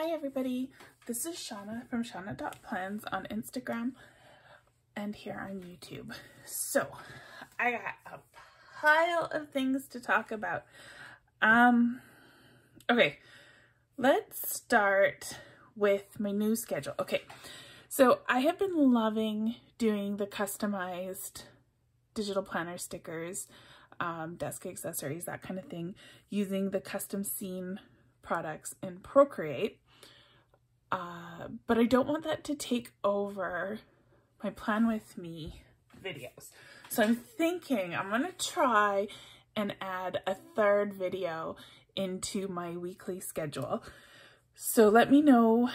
Hi everybody, this is Shawna from Shawna.plans on Instagram and here on YouTube. So, I got a pile of things to talk about. Um, okay, let's start with my new schedule. Okay, so I have been loving doing the customized digital planner stickers, um, desk accessories, that kind of thing, using the custom scene products in Procreate. Uh, but I don't want that to take over my plan with me videos. So I'm thinking I'm going to try and add a third video into my weekly schedule. So let me know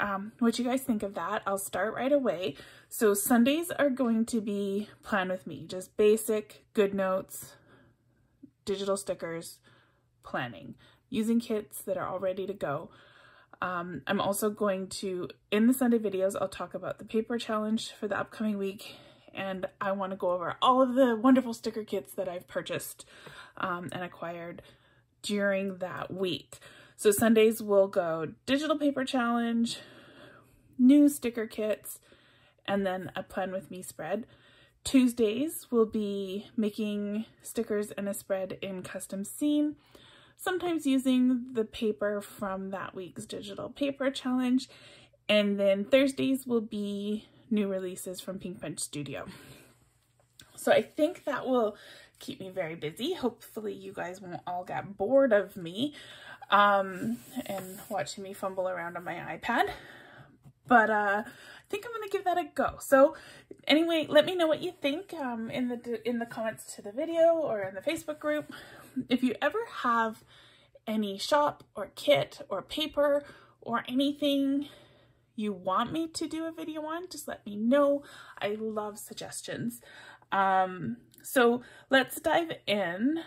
um, what you guys think of that. I'll start right away. So Sundays are going to be plan with me, just basic GoodNotes, digital stickers, planning using kits that are all ready to go. Um, I'm also going to, in the Sunday videos, I'll talk about the paper challenge for the upcoming week and I want to go over all of the wonderful sticker kits that I've purchased um, and acquired during that week. So Sundays will go digital paper challenge, new sticker kits, and then a plan with me spread. Tuesdays will be making stickers and a spread in custom scene sometimes using the paper from that week's digital paper challenge. And then Thursdays will be new releases from Pink Punch Studio. So I think that will keep me very busy. Hopefully you guys won't all get bored of me um, and watching me fumble around on my iPad. But uh, I think I'm going to give that a go. So anyway, let me know what you think um, in the in the comments to the video or in the Facebook group if you ever have any shop or kit or paper or anything you want me to do a video on, just let me know. I love suggestions. Um, so let's dive in.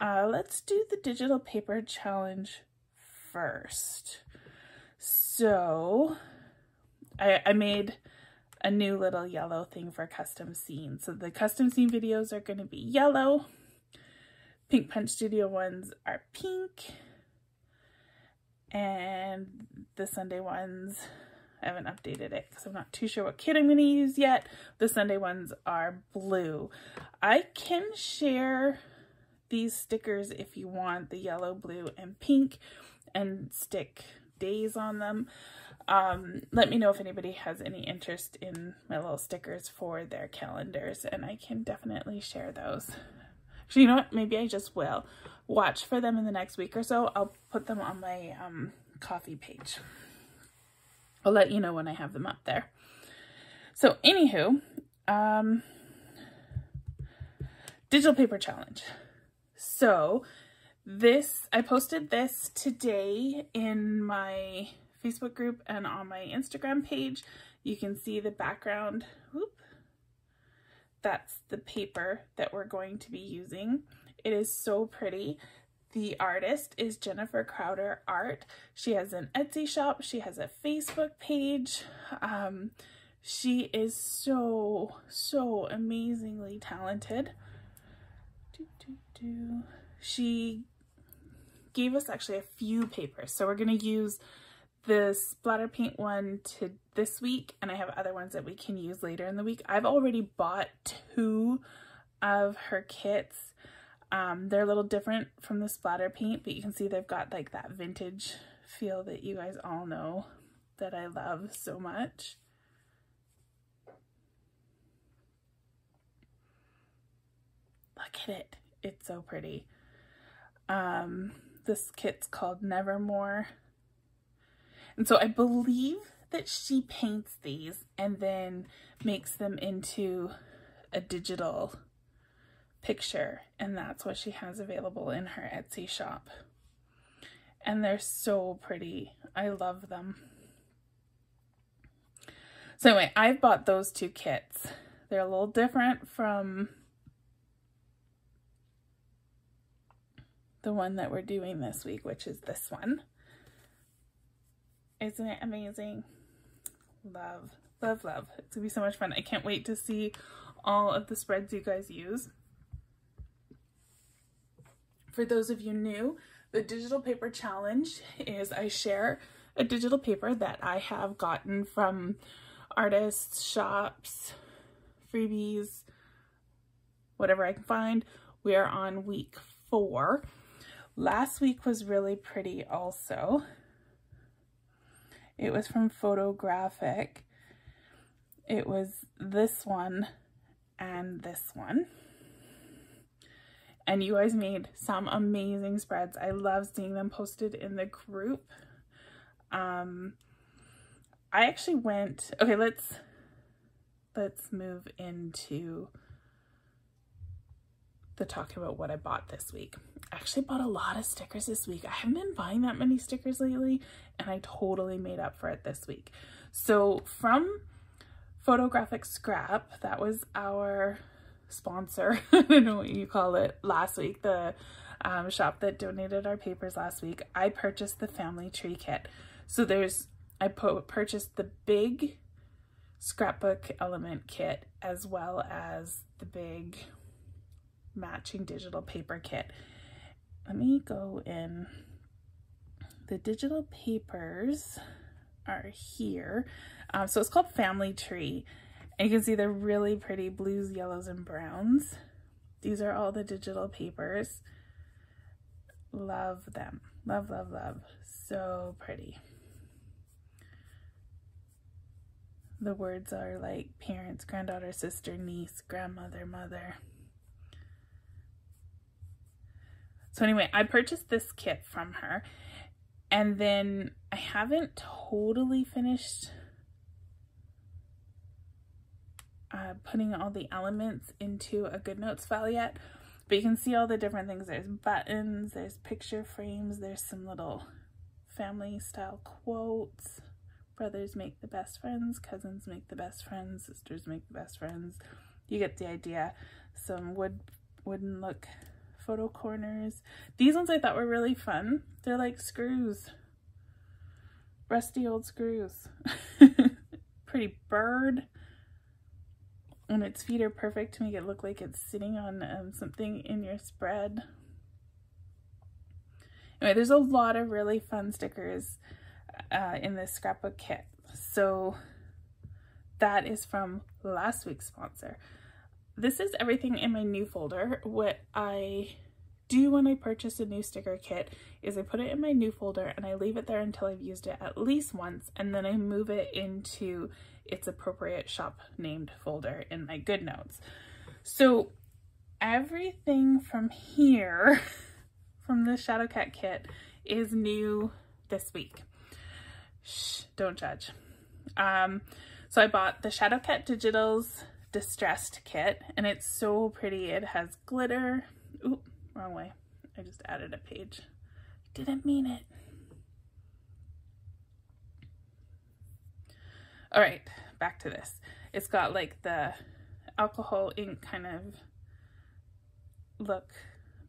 Uh, let's do the digital paper challenge first. So I, I made a new little yellow thing for custom scene. So the custom scene videos are going to be yellow. Pink Punch Studio ones are pink. And the Sunday ones, I haven't updated it because I'm not too sure what kit I'm going to use yet. The Sunday ones are blue. I can share these stickers if you want, the yellow, blue, and pink, and stick days on them. Um, let me know if anybody has any interest in my little stickers for their calendars, and I can definitely share those. So you know what? Maybe I just will watch for them in the next week or so. I'll put them on my um, Ko-fi page. I'll let you know when I have them up there. So anywho, um, digital paper challenge. So this, I posted this today in my Facebook group and on my Instagram page. You can see the background. That's the paper that we're going to be using. It is so pretty. The artist is Jennifer Crowder Art. She has an Etsy shop. She has a Facebook page. Um, she is so, so amazingly talented. Do, do, do. She gave us actually a few papers. So we're going to use the splatter paint one to this week and I have other ones that we can use later in the week. I've already bought two of her kits. Um, they're a little different from the splatter paint, but you can see they've got like that vintage feel that you guys all know that I love so much. Look at it. It's so pretty. Um, this kit's called Nevermore. And so I believe that she paints these and then makes them into a digital picture. And that's what she has available in her Etsy shop. And they're so pretty. I love them. So anyway, I've bought those two kits. They're a little different from the one that we're doing this week, which is this one. Isn't it amazing? Love, love, love. It's gonna be so much fun. I can't wait to see all of the spreads you guys use. For those of you new, the digital paper challenge is I share a digital paper that I have gotten from artists, shops, freebies, whatever I can find. We are on week four. Last week was really pretty also. It was from Photographic. It was this one and this one. And you guys made some amazing spreads. I love seeing them posted in the group. Um, I actually went, okay, let's, let's move into the talking about what I bought this week. Actually bought a lot of stickers this week. I haven't been buying that many stickers lately and I totally made up for it this week. So from Photographic Scrap, that was our sponsor, I don't know what you call it, last week, the um, shop that donated our papers last week, I purchased the family tree kit. So there's, I purchased the big scrapbook element kit as well as the big matching digital paper kit. Let me go in. The digital papers are here. Um, so it's called Family Tree. And you can see they're really pretty blues, yellows, and browns. These are all the digital papers. Love them. Love, love, love. So pretty. The words are like parents, granddaughter, sister, niece, grandmother, mother. So anyway, I purchased this kit from her and then I haven't totally finished uh, putting all the elements into a GoodNotes file yet, but you can see all the different things. There's buttons, there's picture frames, there's some little family style quotes. Brothers make the best friends, cousins make the best friends, sisters make the best friends. You get the idea. Some wood wooden look photo corners. These ones I thought were really fun. They're like screws. Rusty old screws. Pretty bird. And its feet are perfect to make it look like it's sitting on um, something in your spread. Anyway, there's a lot of really fun stickers uh, in this scrapbook kit. So that is from last week's sponsor this is everything in my new folder. What I do when I purchase a new sticker kit is I put it in my new folder and I leave it there until I've used it at least once and then I move it into its appropriate shop named folder in my GoodNotes. So everything from here, from the Shadowcat kit, is new this week. Shh, don't judge. Um, so I bought the Shadowcat Digitals distressed kit and it's so pretty. It has glitter. Oop, wrong way. I just added a page. Didn't mean it. All right, back to this. It's got like the alcohol ink kind of look,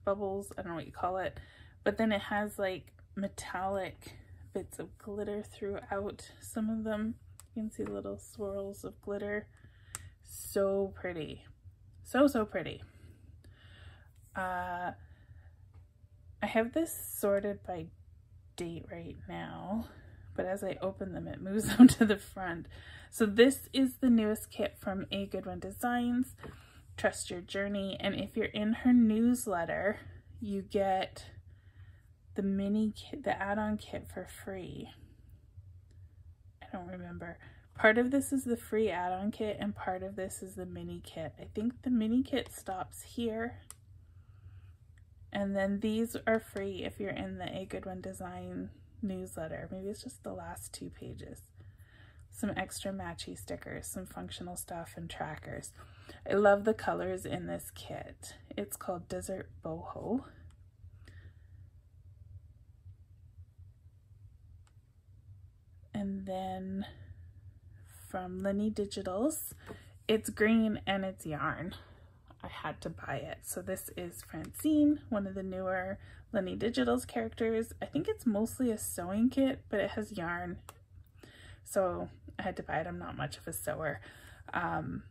bubbles, I don't know what you call it. But then it has like metallic bits of glitter throughout some of them. You can see little swirls of glitter so pretty. So, so pretty. Uh, I have this sorted by date right now, but as I open them, it moves them to the front. So this is the newest kit from A Good One Designs, Trust Your Journey. And if you're in her newsletter, you get the mini kit, the add-on kit for free. I don't remember. Part of this is the free add-on kit and part of this is the mini kit. I think the mini kit stops here. And then these are free if you're in the A Good One Design newsletter. Maybe it's just the last two pages. Some extra matchy stickers, some functional stuff, and trackers. I love the colors in this kit. It's called Desert Boho. And then from Leni Digitals. It's green and it's yarn. I had to buy it. So this is Francine, one of the newer Leni Digitals characters. I think it's mostly a sewing kit, but it has yarn. So I had to buy it. I'm not much of a sewer. Um,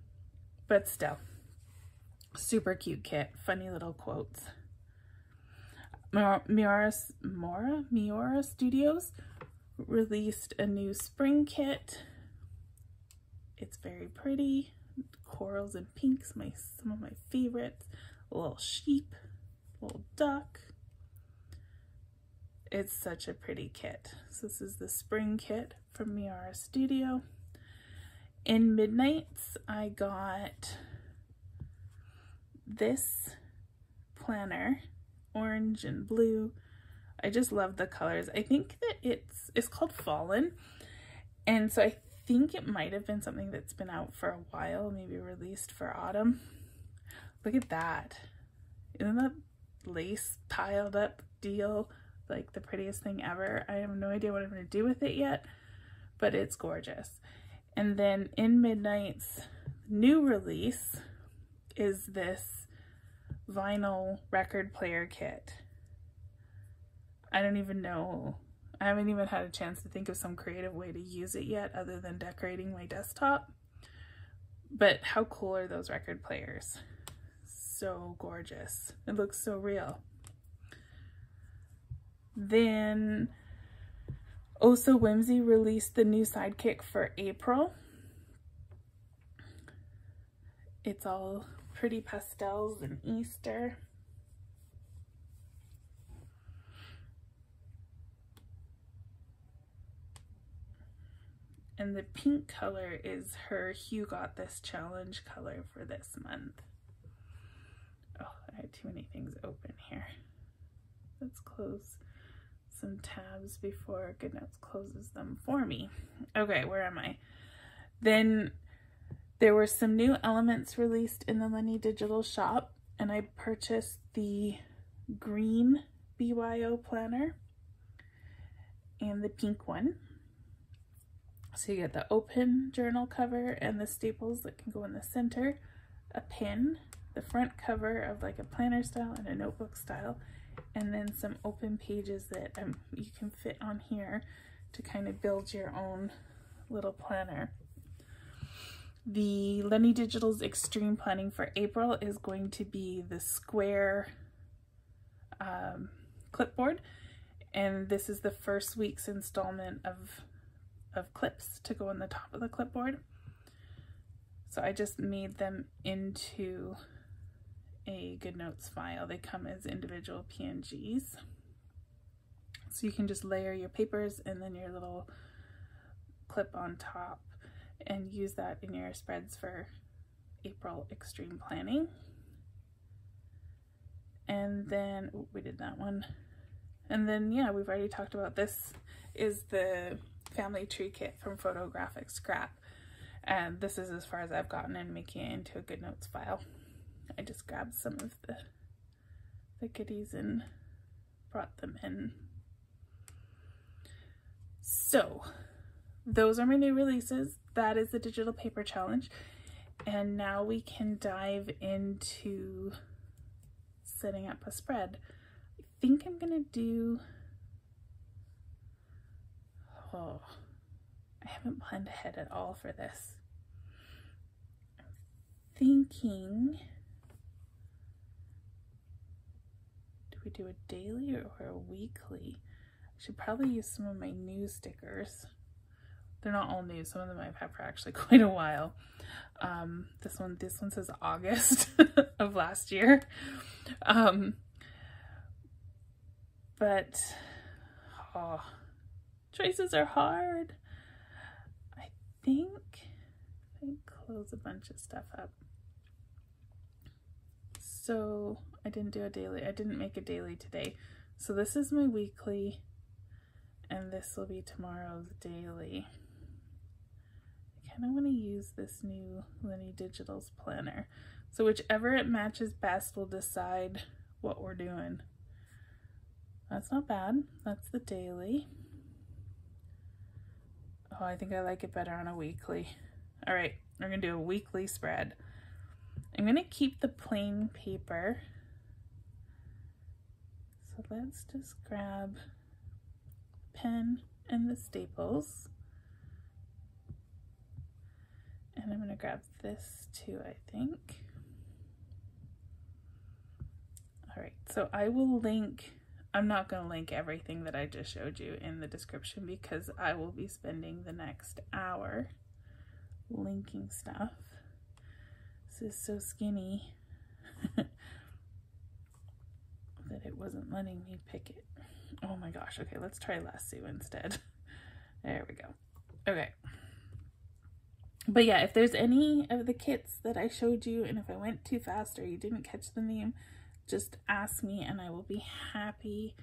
but still, super cute kit. Funny little quotes. Miura, Mora, Miura Studios released a new spring kit. It's very pretty. Corals and pinks, my some of my favorites. A little sheep, little duck. It's such a pretty kit. So this is the spring kit from Miara Studio. In Midnights, I got this planner, orange and blue. I just love the colors. I think that it's it's called Fallen. And so I think it might have been something that's been out for a while, maybe released for autumn. Look at that. Isn't that lace piled up deal like the prettiest thing ever? I have no idea what I'm going to do with it yet, but it's gorgeous. And then in Midnight's new release is this vinyl record player kit. I don't even know. I haven't even had a chance to think of some creative way to use it yet other than decorating my desktop. But how cool are those record players? So gorgeous. It looks so real. Then So Whimsy released the new sidekick for April. It's all pretty pastels and Easter. And the pink color is her You Got This Challenge color for this month. Oh, I had too many things open here. Let's close some tabs before GoodNotes closes them for me. Okay, where am I? Then there were some new elements released in the Leni Digital shop and I purchased the green BYO planner and the pink one. So you get the open journal cover and the staples that can go in the center, a pin, the front cover of like a planner style and a notebook style, and then some open pages that um, you can fit on here to kind of build your own little planner. The Leni Digital's Extreme Planning for April is going to be the square um, clipboard. And this is the first week's installment of, of clips to go on the top of the clipboard. So I just made them into a GoodNotes file. They come as individual PNGs. So you can just layer your papers and then your little clip on top and use that in your spreads for April extreme planning. And then, we did that one. And then, yeah, we've already talked about this is the family tree kit from Photographic Scrap. And this is as far as I've gotten in making it into a GoodNotes file. I just grabbed some of the, the goodies and brought them in. So, those are my new releases. That is the digital paper challenge. And now we can dive into setting up a spread. I think I'm gonna do, oh, I haven't planned ahead at all for this. I'm thinking, do we do a daily or a weekly? I should probably use some of my new stickers. They're not all new. Some of them I've had for actually quite a while. Um, this one, this one says August of last year. Um, but, oh, choices are hard. I think, I close a bunch of stuff up. So I didn't do a daily, I didn't make a daily today. So this is my weekly and this will be tomorrow's daily I kind of want to use this new Leni Digital's planner. So whichever it matches best will decide what we're doing. That's not bad. That's the daily. Oh, I think I like it better on a weekly. All right, we're gonna do a weekly spread. I'm gonna keep the plain paper. So let's just grab pen and the staples. And I'm to grab this too, I think. All right, so I will link I'm not going to link everything that I just showed you in the description because I will be spending the next hour linking stuff. This is so skinny that it wasn't letting me pick it. Oh my gosh. Okay, let's try lasso instead. There we go. Okay. But yeah, if there's any of the kits that I showed you and if I went too fast or you didn't catch the name, just ask me and I will be happy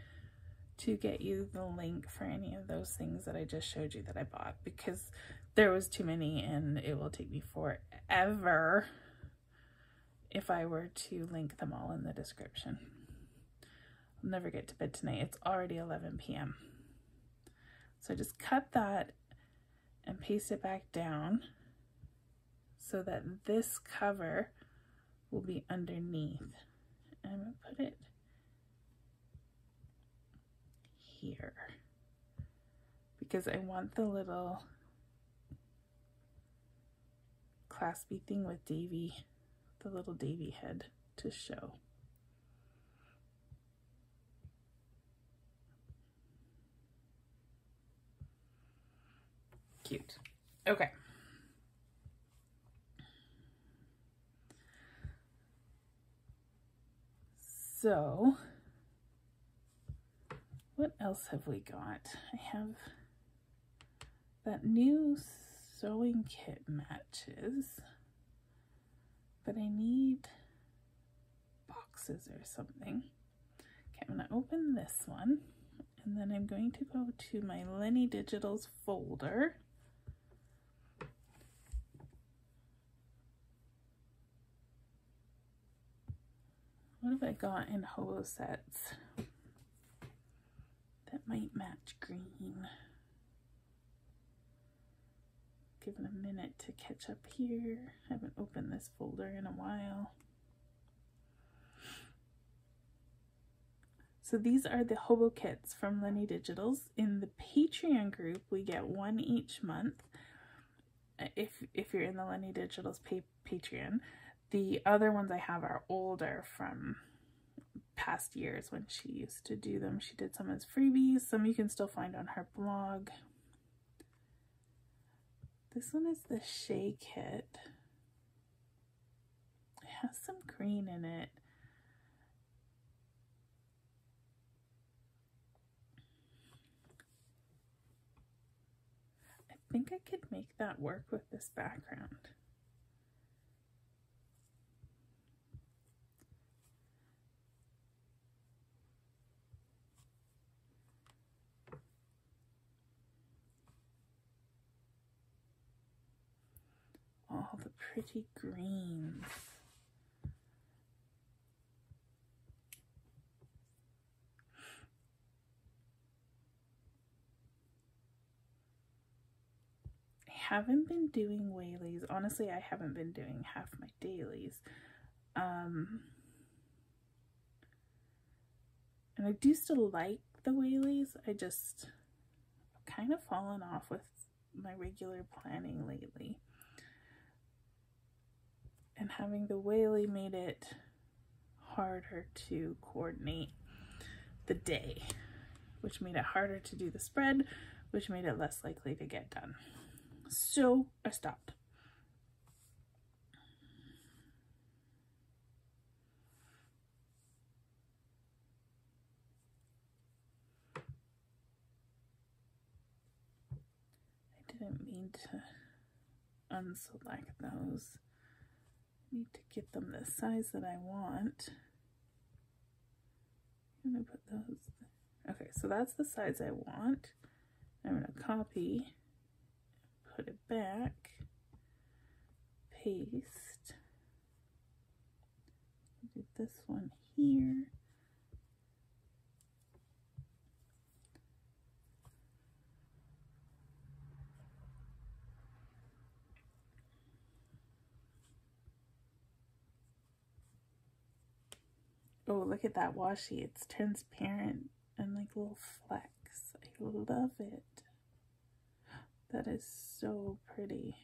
to get you the link for any of those things that I just showed you that I bought because there was too many and it will take me forever if I were to link them all in the description. I'll never get to bed tonight. It's already 11 p.m. So just cut that and paste it back down so that this cover will be underneath. I'm going to put it here because I want the little claspy thing with Davy, the little Davy head to show. Cute. Okay. So, what else have we got? I have that new sewing kit matches, but I need boxes or something. Okay, I'm going to open this one, and then I'm going to go to my Leni Digitals folder. What have I got in hobo sets that might match green? Give it a minute to catch up here. I haven't opened this folder in a while. So these are the hobo kits from Leni Digitals. In the Patreon group, we get one each month. Uh, if, if you're in the Leni Digitals pa Patreon, the other ones I have are older from past years when she used to do them. She did some as freebies. Some you can still find on her blog. This one is the Shea Kit. It has some green in it. I think I could make that work with this background. all the pretty greens. I haven't been doing whaleys. Honestly, I haven't been doing half my dailies. Um, and I do still like the whaleys. I just kind of fallen off with my regular planning lately and having the whaley made it harder to coordinate the day, which made it harder to do the spread, which made it less likely to get done. So I stopped. I didn't mean to unselect those need to get them the size that I want. I'm going to put those. Okay, so that's the size I want. I'm going to copy, put it back, paste, do this one here. Oh, look at that washi. It's transparent and like little flecks. I love it. That is so pretty.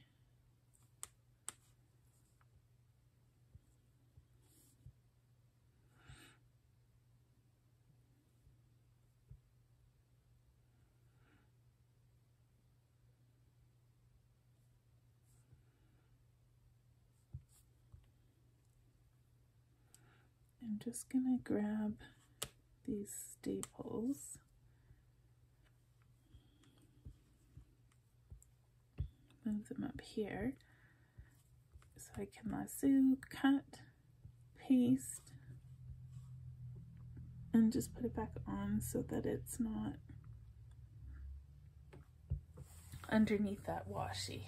I'm just going to grab these staples. Move them up here so I can lasso, cut, paste, and just put it back on so that it's not underneath that washi.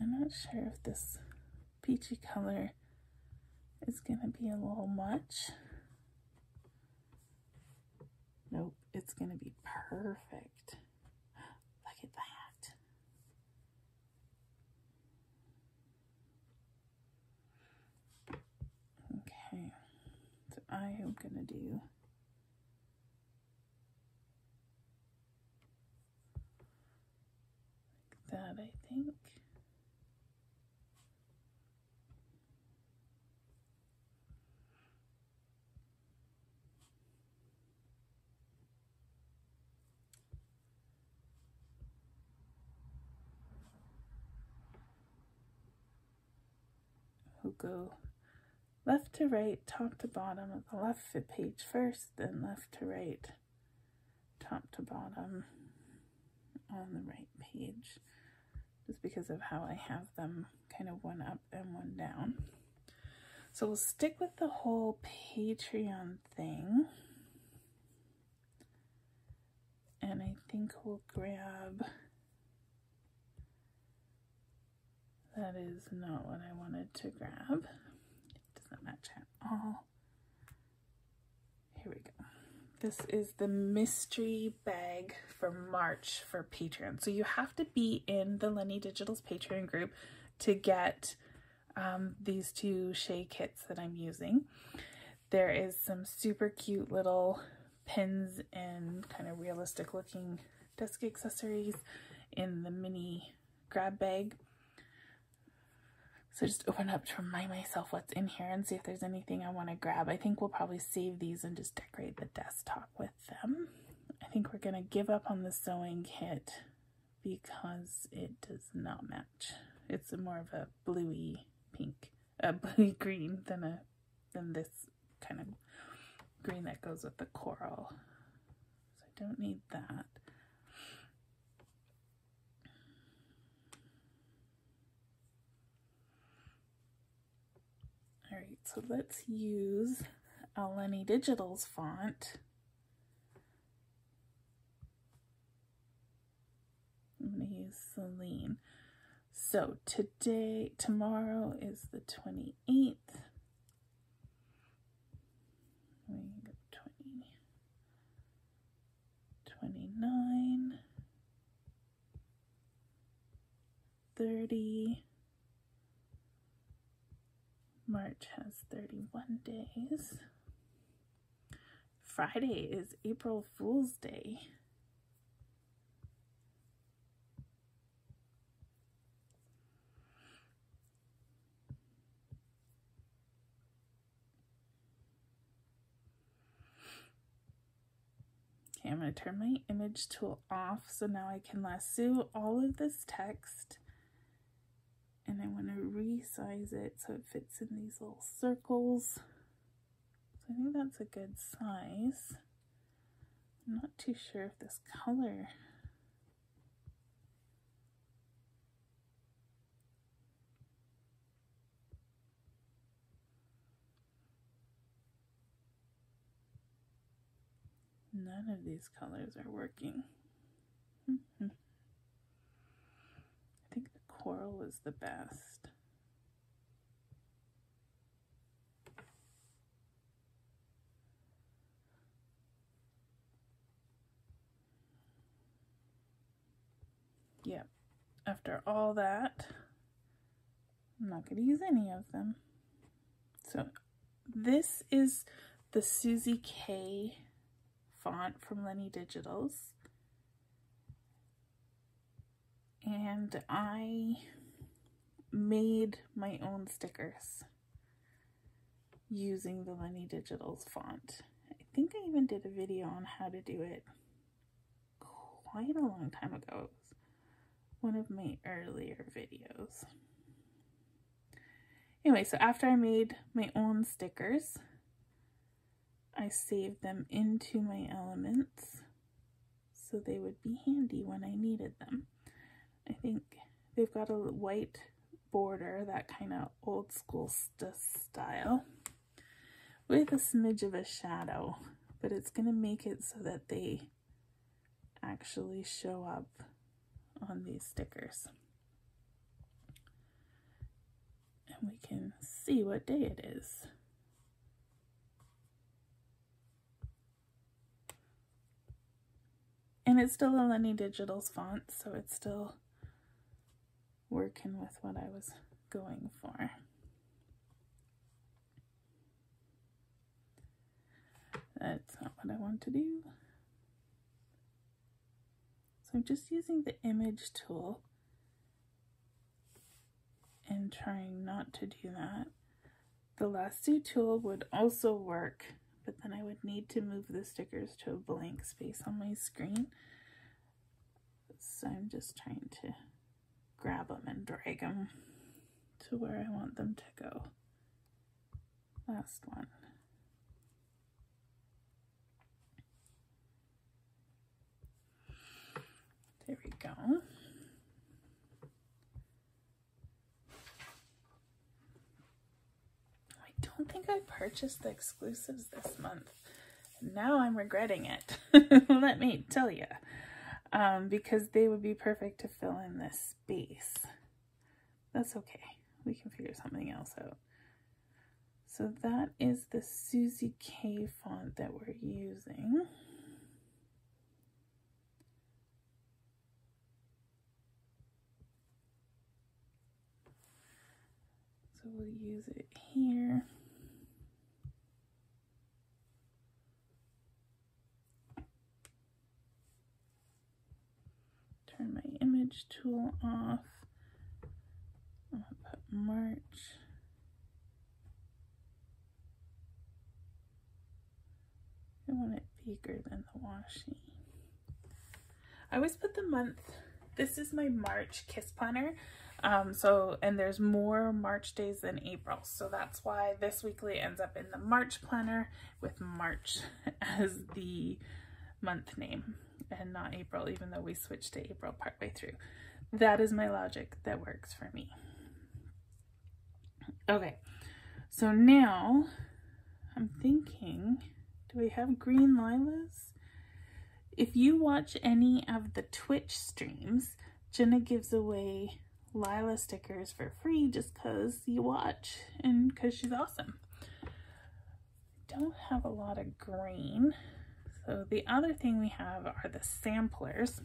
I'm not sure if this peachy color is going to be a little much. Nope, it's going to be perfect. Look at that. Okay, so I am going to do that, I think. We'll go left to right, top to bottom of the left foot page first, then left to right, top to bottom on the right page, just because of how I have them kind of one up and one down. So we'll stick with the whole Patreon thing. And I think we'll grab That is not what I wanted to grab. It doesn't match at all. Here we go. This is the mystery bag for March for Patreon. So you have to be in the Leni Digital's Patreon group to get um, these two Shea kits that I'm using. There is some super cute little pins and kind of realistic looking desk accessories in the mini grab bag. So just open up to remind myself what's in here and see if there's anything I want to grab. I think we'll probably save these and just decorate the desktop with them. I think we're going to give up on the sewing kit because it does not match. It's more of a bluey pink, a bluey green than a than this kind of green that goes with the coral. So I don't need that. All right, so let's use Leni Digital's font. I'm going to use Celine. So today, tomorrow is the 28th. We got 20, 29, 30, March has 31 days. Friday is April Fool's Day. Okay, I'm going to turn my image tool off so now I can lasso all of this text and I want to resize it so it fits in these little circles. So I think that's a good size. I'm not too sure if this color None of these colors are working. Coral is the best. Yep, after all that, I'm not going to use any of them. So this is the Susie K font from Leni Digitals. And I made my own stickers using the Leni Digitals font. I think I even did a video on how to do it quite a long time ago. one of my earlier videos. Anyway, so after I made my own stickers, I saved them into my elements so they would be handy when I needed them. I think they've got a white border, that kind of old school st style, with a smidge of a shadow, but it's going to make it so that they actually show up on these stickers. And we can see what day it is. And it's still a Leni Digitals font, so it's still working with what I was going for. That's not what I want to do. So I'm just using the image tool and trying not to do that. The lasso tool would also work, but then I would need to move the stickers to a blank space on my screen. So I'm just trying to grab them and drag them to where I want them to go. Last one. There we go. I don't think I purchased the exclusives this month. Now I'm regretting it. Let me tell you. Um, because they would be perfect to fill in this space. That's okay. We can figure something else out. So that is the Susie K font that we're using. So we'll use it here. Turn my image tool off. I'll put March. I want it bigger than the washi. I always put the month, this is my March Kiss Planner. Um, so, and there's more March days than April. So that's why this weekly ends up in the March planner with March as the month name and not April, even though we switched to April partway through. That is my logic that works for me. Okay, so now I'm thinking, do we have green lilas? If you watch any of the Twitch streams, Jenna gives away Lila stickers for free just because you watch and because she's awesome. Don't have a lot of green. So the other thing we have are the samplers.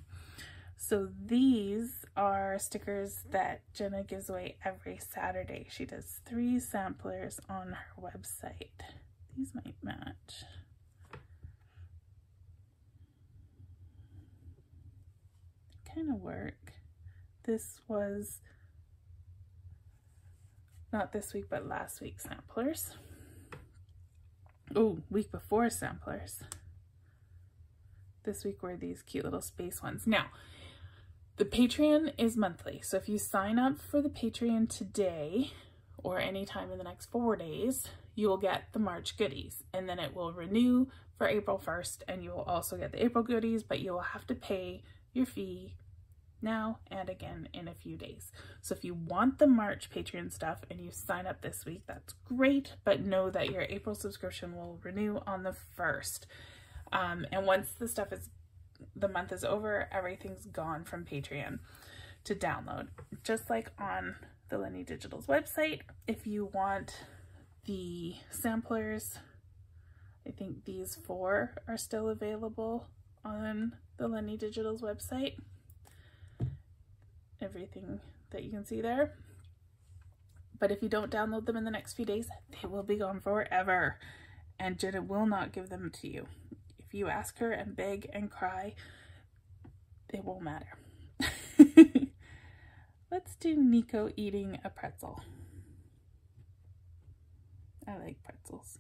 So these are stickers that Jenna gives away every Saturday. She does three samplers on her website. These might match. kind of work. This was not this week, but last week samplers. Oh, week before samplers. This week were these cute little space ones. Now, the Patreon is monthly. So if you sign up for the Patreon today or anytime in the next four days, you will get the March goodies and then it will renew for April 1st and you will also get the April goodies, but you will have to pay your fee now and again in a few days. So if you want the March Patreon stuff and you sign up this week, that's great, but know that your April subscription will renew on the 1st. Um, and once the stuff is, the month is over, everything's gone from Patreon to download. Just like on the Leni Digitals website, if you want the samplers, I think these four are still available on the Leni Digitals website everything that you can see there. But if you don't download them in the next few days, they will be gone forever. And Jenna will not give them to you. You ask her and beg and cry, it won't matter. Let's do Nico eating a pretzel. I like pretzels.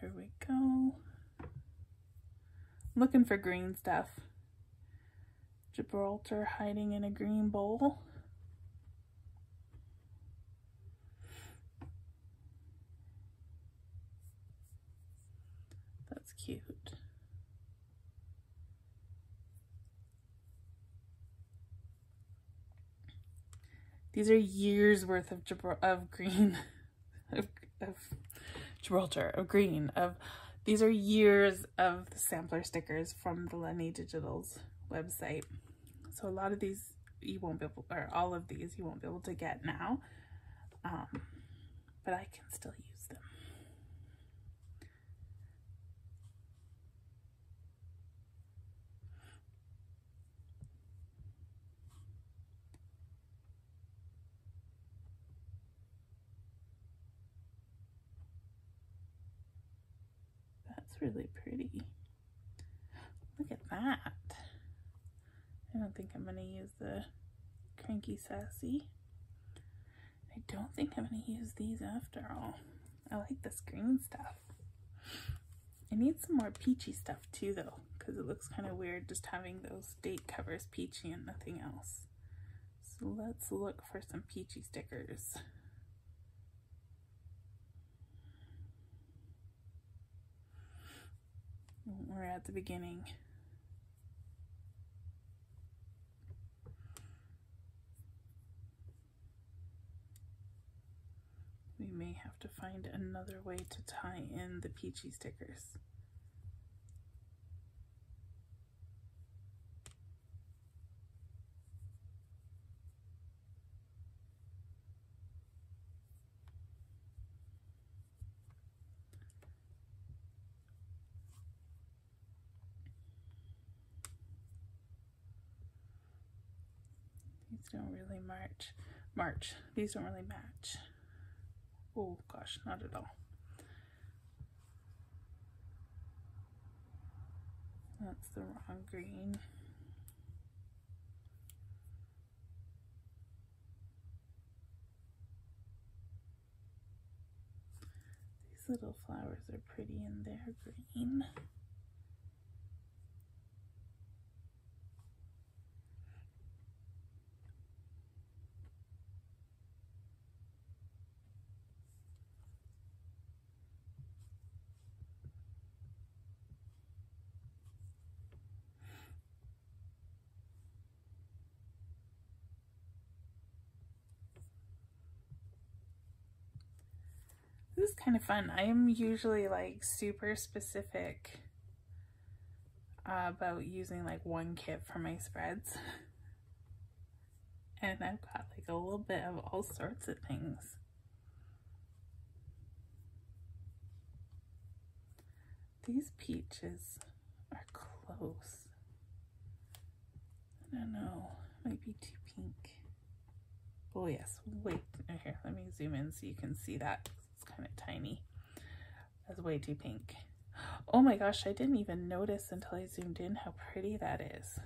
There we go. looking for green stuff. Gibraltar hiding in a green bowl. That's cute. These are years worth of Gibral of green, of, of Gibraltar, of green, of these are years of sampler stickers from the Leni Digitals website. So a lot of these you won't be able, or all of these you won't be able to get now, um, but I can still use them. That's really pretty. Look at that. I don't think I'm going to use the Cranky Sassy. I don't think I'm going to use these after all. I like this green stuff. I need some more peachy stuff too though, because it looks kind of weird just having those date covers peachy and nothing else. So let's look for some peachy stickers. We're at the beginning. We may have to find another way to tie in the peachy stickers. These don't really march. March. These don't really match. Oh gosh, not at all. That's the wrong green. These little flowers are pretty in their green. Kind of fun. I am usually like super specific uh, about using like one kit for my spreads. And I've got like a little bit of all sorts of things. These peaches are close. I don't know, might be too pink. Oh yes, wait, here, let me zoom in so you can see that kind of tiny. That's way too pink. Oh my gosh, I didn't even notice until I zoomed in how pretty that is.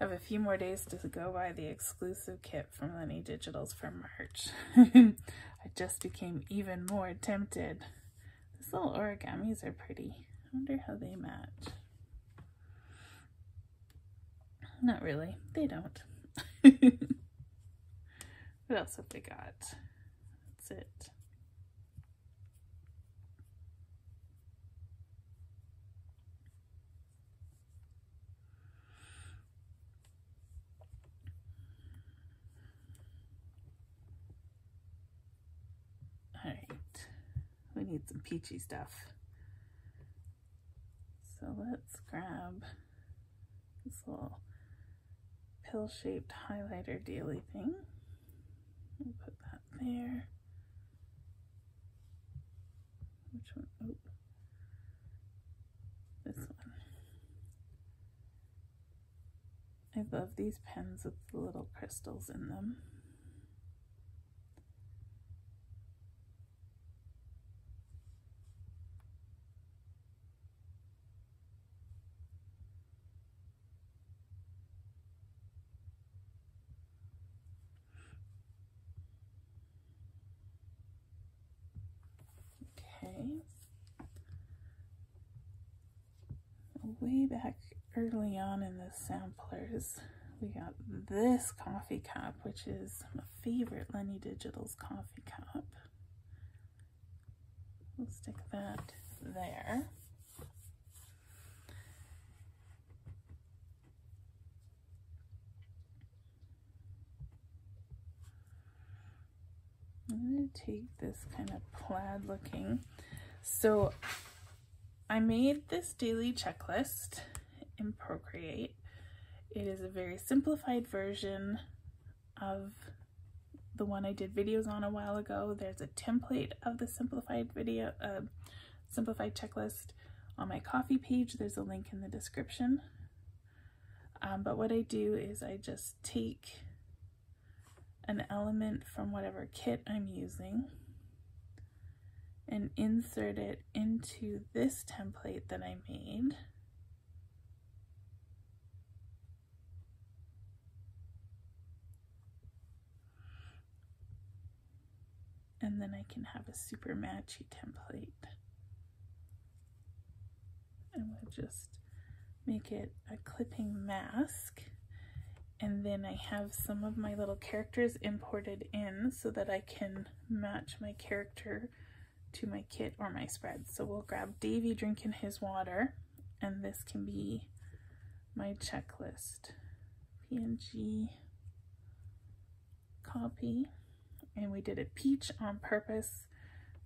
I have a few more days to go buy the exclusive kit from Leni Digitals for March. I just became even more tempted. These little origamis are pretty. I wonder how they match. Not really. They don't. what else have they got? It. All right, we need some peachy stuff. So let's grab this little pill-shaped highlighter daily thing. We'll put that there. Which one? Oh, this hmm. one. I love these pens with the little crystals in them. Early on in the samplers, we got this coffee cup, which is my favorite Leni Digital's coffee cup. We'll stick that there. I'm going to take this kind of plaid looking. So I made this daily checklist in Procreate. It is a very simplified version of the one I did videos on a while ago. There's a template of the simplified video, uh, simplified checklist on my Ko-fi page. There's a link in the description. Um, but what I do is I just take an element from whatever kit I'm using and insert it into this template that I made. And then I can have a super matchy template. And we'll just make it a clipping mask and then I have some of my little characters imported in so that I can match my character to my kit or my spread. So we'll grab Davy drinking his water and this can be my checklist. PNG copy and we did a peach on purpose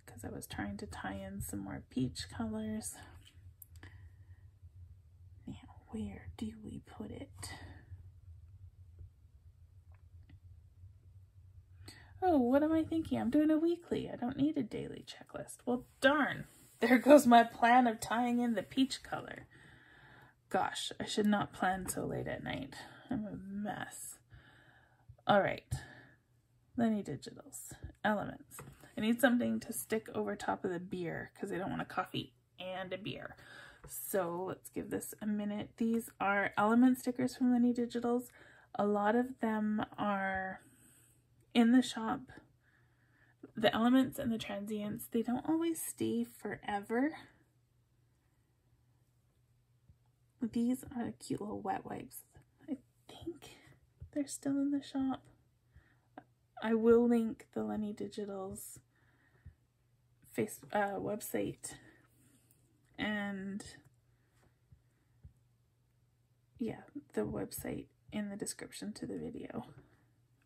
because I was trying to tie in some more peach colors. Now where do we put it? Oh, what am I thinking? I'm doing a weekly. I don't need a daily checklist. Well, darn. There goes my plan of tying in the peach color. Gosh, I should not plan so late at night. I'm a mess. All right. Leni Digitals. Elements. I need something to stick over top of the beer because I don't want a coffee and a beer. So let's give this a minute. These are element stickers from Leni Digitals. A lot of them are in the shop, the elements and the transients, they don't always stay forever. These are cute little wet wipes. I think they're still in the shop. I will link the Leni Digital's face uh, website and yeah, the website in the description to the video.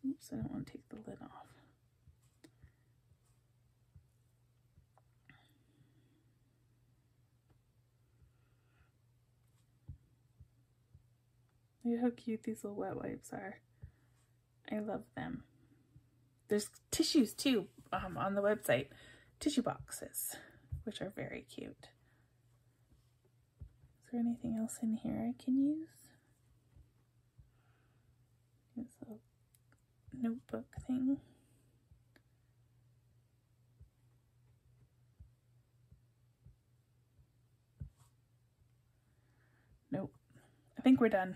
Oops, I don't want to take the lid off. Look how cute these little wet wipes are. I love them. There's tissues too um, on the website. Tissue boxes, which are very cute. Is there anything else in here I can use? There's a notebook thing. Nope. I think we're done.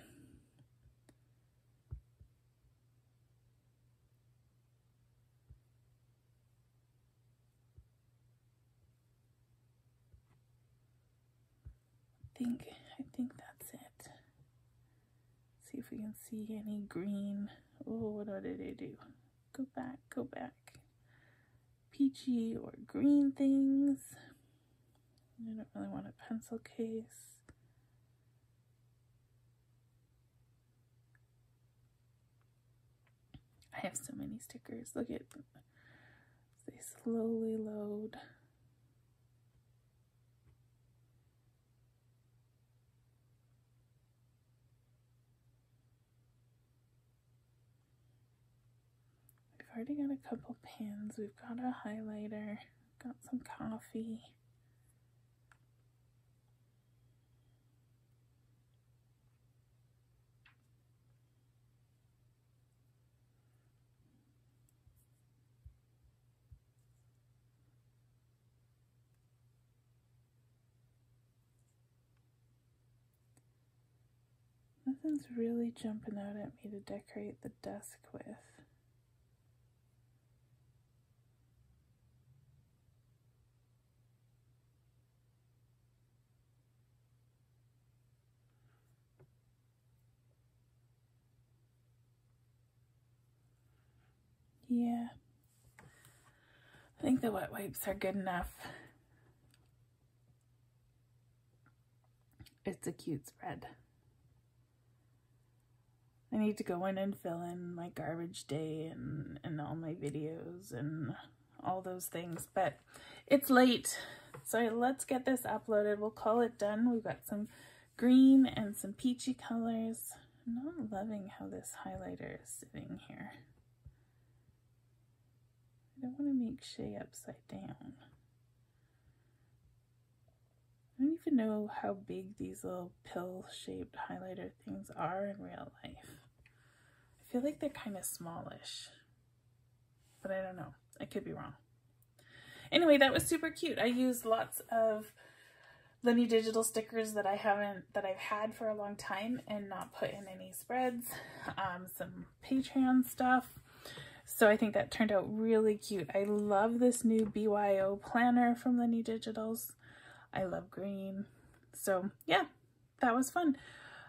I think I think that's it. See if we can see any green Oh, what did I do? Go back, go back. Peachy or green things. I don't really want a pencil case. I have so many stickers. Look at. They slowly load. Already got a couple pins. We've got a highlighter, got some coffee. Nothing's really jumping out at me to decorate the desk with. Yeah. I think the wet wipes are good enough. It's a cute spread. I need to go in and fill in my garbage day and, and all my videos and all those things. But it's late, so let's get this uploaded. We'll call it done. We've got some green and some peachy colors. I'm not loving how this highlighter is sitting here. I don't want to make Shay upside down. I don't even know how big these little pill-shaped highlighter things are in real life. I feel like they're kind of smallish, but I don't know. I could be wrong. Anyway, that was super cute. I used lots of Leni Digital stickers that I haven't, that I've had for a long time and not put in any spreads. Um, some Patreon stuff. So I think that turned out really cute. I love this new BYO planner from Leni Digitals. I love green. So yeah, that was fun.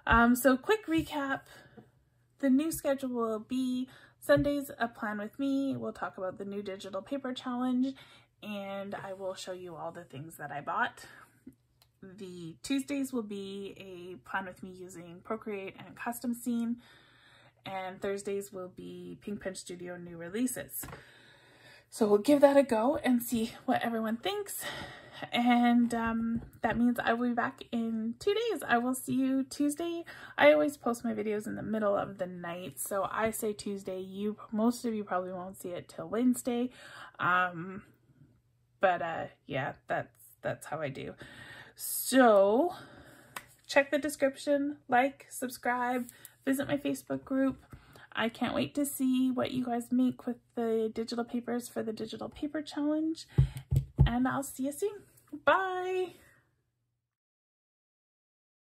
Um, so quick recap. The new schedule will be Sundays, a plan with me. We'll talk about the new digital paper challenge and I will show you all the things that I bought. The Tuesdays will be a plan with me using Procreate and Custom Scene, and Thursdays will be Pink Pen Studio new releases. So we'll give that a go and see what everyone thinks. And um, that means I will be back in two days. I will see you Tuesday. I always post my videos in the middle of the night. So I say Tuesday. You, most of you probably won't see it till Wednesday. Um, but uh, yeah, that's, that's how I do. So check the description, like, subscribe, visit my Facebook group. I can't wait to see what you guys make with the digital papers for the digital paper challenge. And I'll see you soon. Bye.